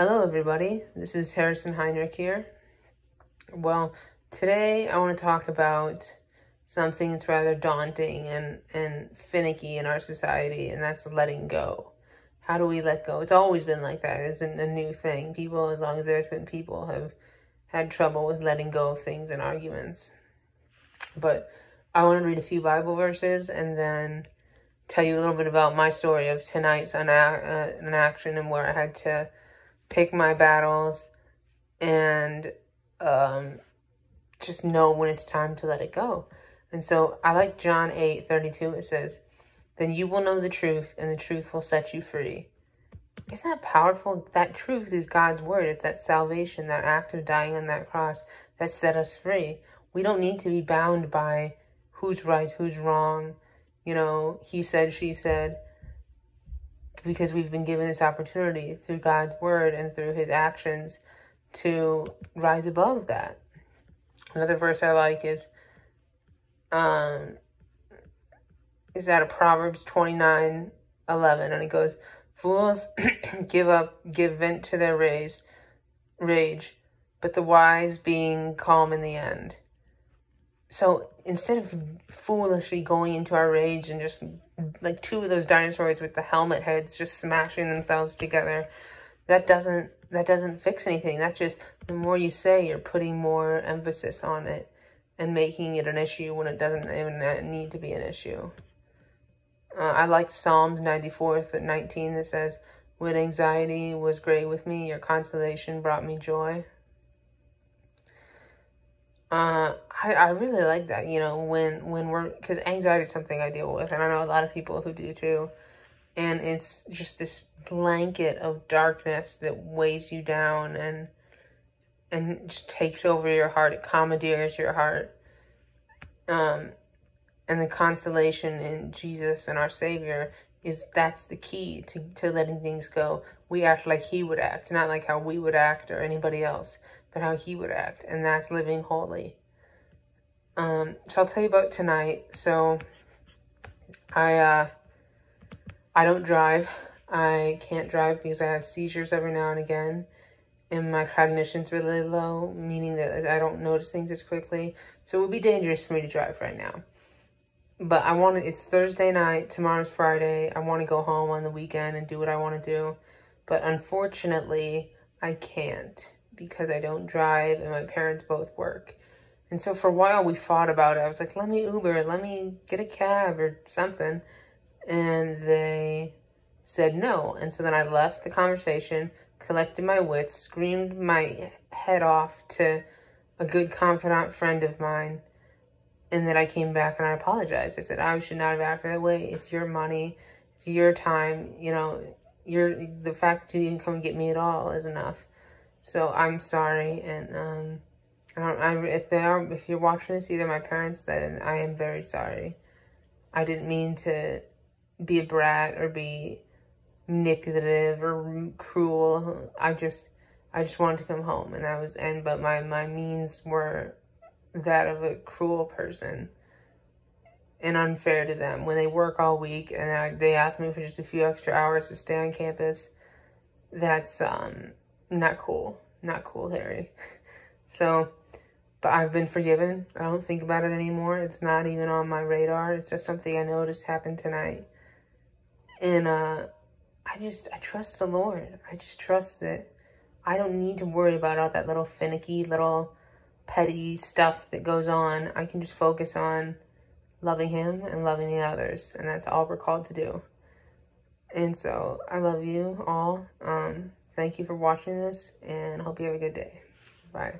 Hello, everybody. This is Harrison Heinrich here. Well, today I want to talk about something that's rather daunting and, and finicky in our society, and that's letting go. How do we let go? It's always been like that. It isn't a new thing. People, as long as there's been people, have had trouble with letting go of things in arguments. But I want to read a few Bible verses and then tell you a little bit about my story of tonight's an, uh, an action and where I had to pick my battles, and um, just know when it's time to let it go. And so I like John 8 32. It says, Then you will know the truth, and the truth will set you free. Isn't that powerful? That truth is God's word. It's that salvation, that act of dying on that cross that set us free. We don't need to be bound by who's right, who's wrong. You know, he said, she said because we've been given this opportunity through God's word and through his actions to rise above that. Another verse I like is um is out of Proverbs 29 11 and it goes fools give up give vent to their rage rage but the wise being calm in the end so instead of foolishly going into our rage and just like two of those dinosaurs with the helmet heads just smashing themselves together. That doesn't that doesn't fix anything. That just the more you say, you're putting more emphasis on it and making it an issue when it doesn't even need to be an issue. Uh, I like Psalms 94 19 that says, When anxiety was great with me, your consolation brought me joy. Uh, I, I really like that, you know, when, when we're, because anxiety is something I deal with, and I know a lot of people who do too. And it's just this blanket of darkness that weighs you down and, and just takes over your heart. It commandeers your heart. Um, and the consolation in Jesus and our Savior is that's the key to, to letting things go. We act like he would act, not like how we would act or anybody else, but how he would act. And that's living holy. Um, so I'll tell you about tonight. So I, uh, I don't drive. I can't drive because I have seizures every now and again. And my cognition's really low, meaning that I don't notice things as quickly. So it would be dangerous for me to drive right now. But I want to, it's Thursday night, tomorrow's Friday. I want to go home on the weekend and do what I want to do. But unfortunately, I can't because I don't drive and my parents both work. And so for a while we fought about it. I was like, let me Uber, let me get a cab or something. And they said no. And so then I left the conversation, collected my wits, screamed my head off to a good confidant friend of mine. And then I came back and I apologized. I said, I should not have acted that way. It's your money. It's your time. You know, your the fact that you didn't come and get me at all is enough. So I'm sorry. And, um, I don't, I, if they are, if you're watching this, either my parents, then I am very sorry. I didn't mean to be a brat or be manipulative or cruel. I just, I just wanted to come home and I was, and, but my, my means were that of a cruel person and unfair to them. When they work all week and I, they ask me for just a few extra hours to stay on campus, that's, um, not cool. Not cool, Harry. so, but I've been forgiven. I don't think about it anymore. It's not even on my radar. It's just something I noticed happened tonight. And uh, I just, I trust the Lord. I just trust that I don't need to worry about all that little finicky, little petty stuff that goes on. I can just focus on loving him and loving the others. And that's all we're called to do. And so I love you all. Um, thank you for watching this and hope you have a good day. Bye.